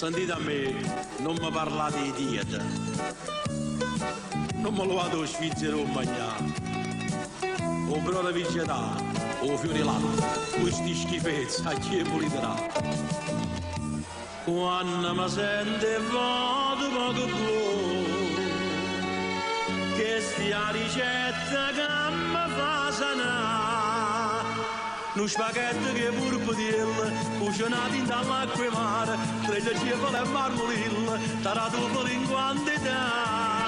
Sentite a me, non mi parlate di dieta. Non me lo vado a svizzero a mangiare. O però veggetà, o fiori latte, questi schifezzi a chi puliterà. Quando mi sente vado poco blu, che stia ricetta che mi fa sanare. Nu spaghetto che pur putiel, cucinati in dall'acqua e mare, tre cefale e marmolil, tarato in quantità.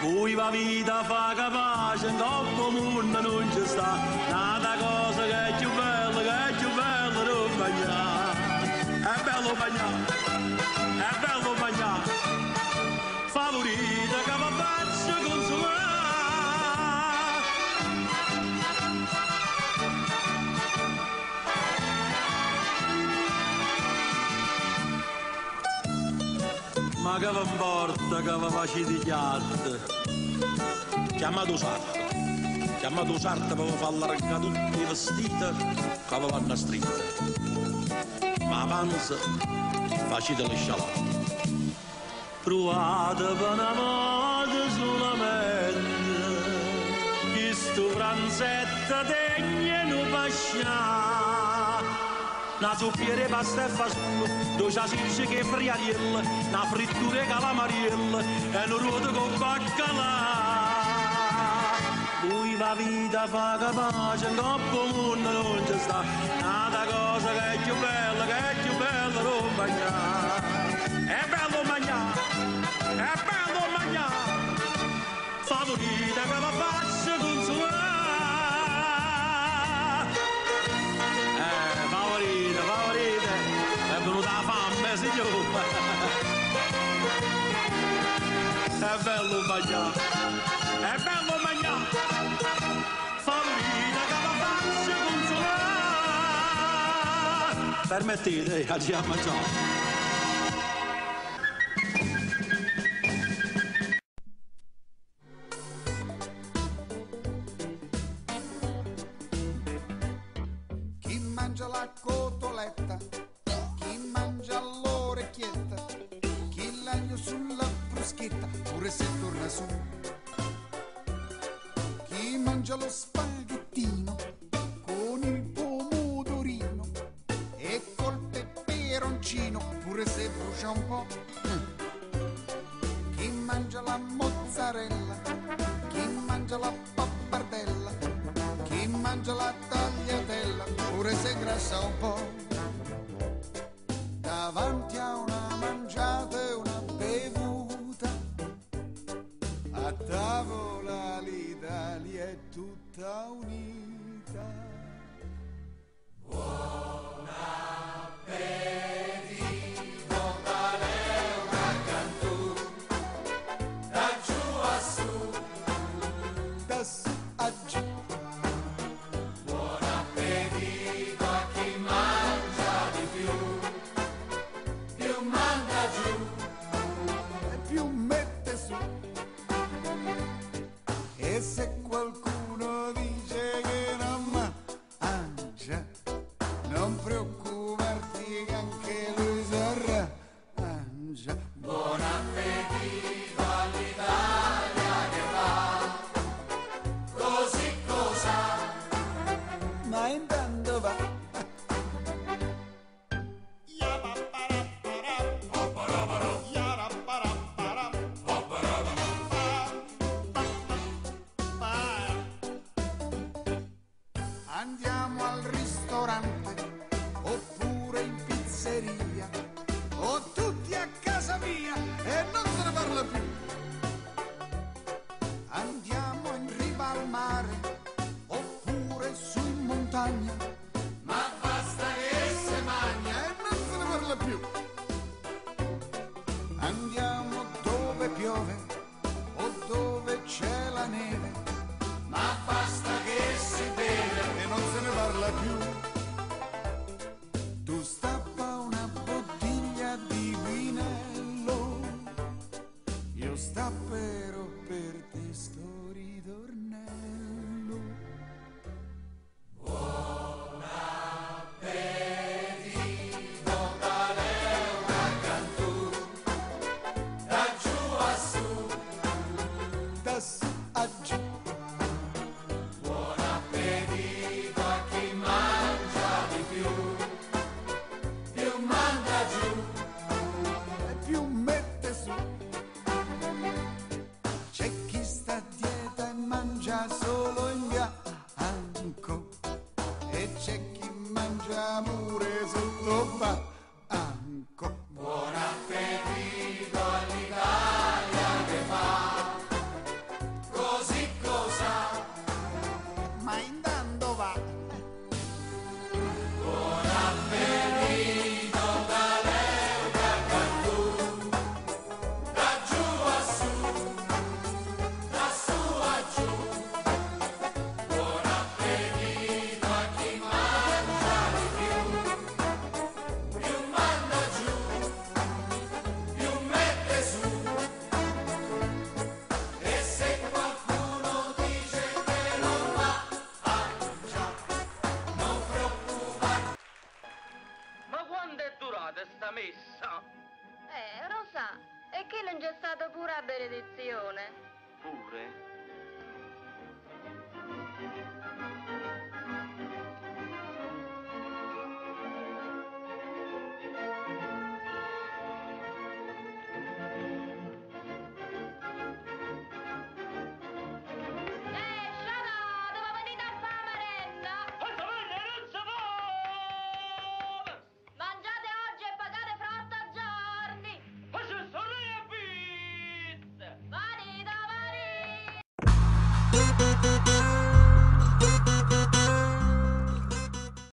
Poi va vita fa capace, in coppo mondo non ci sta, nata cosa che è più bella, che è più bella non mangiare. È bello mangiare, è bello mangiare, favorita che Ma che va importa che va gli altri? Chiamato sarto. Chiamato sarto per far allargare tutti i vestiti che vi vanno a stringere. Ma avanza facete le scialate. Provate per una volta solamente che sto pranzetto degno non pascià. Una zuppiere pasta e fasullo, due salsicce che friariella, una frittura e calamariella e un ruoto con baccalà. Poi la vita fa capace, in coppo mondo non ci sta, nata cosa che è più bella, che è più bella non mangiare. È bello mangiare, è bello mangiare, favorita che la faccio consumare. Signore. È bello mangiare, è bello mangiare, favorite che la faccio consumare. Permettete, andiamo a mangiare. Mangia la cotoletta, sulla bruschetta, pure se torna su. Chi mangia lo spaghettino con il pomodorino e col peperoncino, pure se brucia un po'. Chi mangia la mozzarella, chi mangia la a tavola l'Italia è tutta unita. Mangia. Buon appetito all'Italia che va, così cosa, ma intanto va. Andiamo al ristorante oppure in pizzeria se ne mangia solo gettato pure a benedizione. Pure?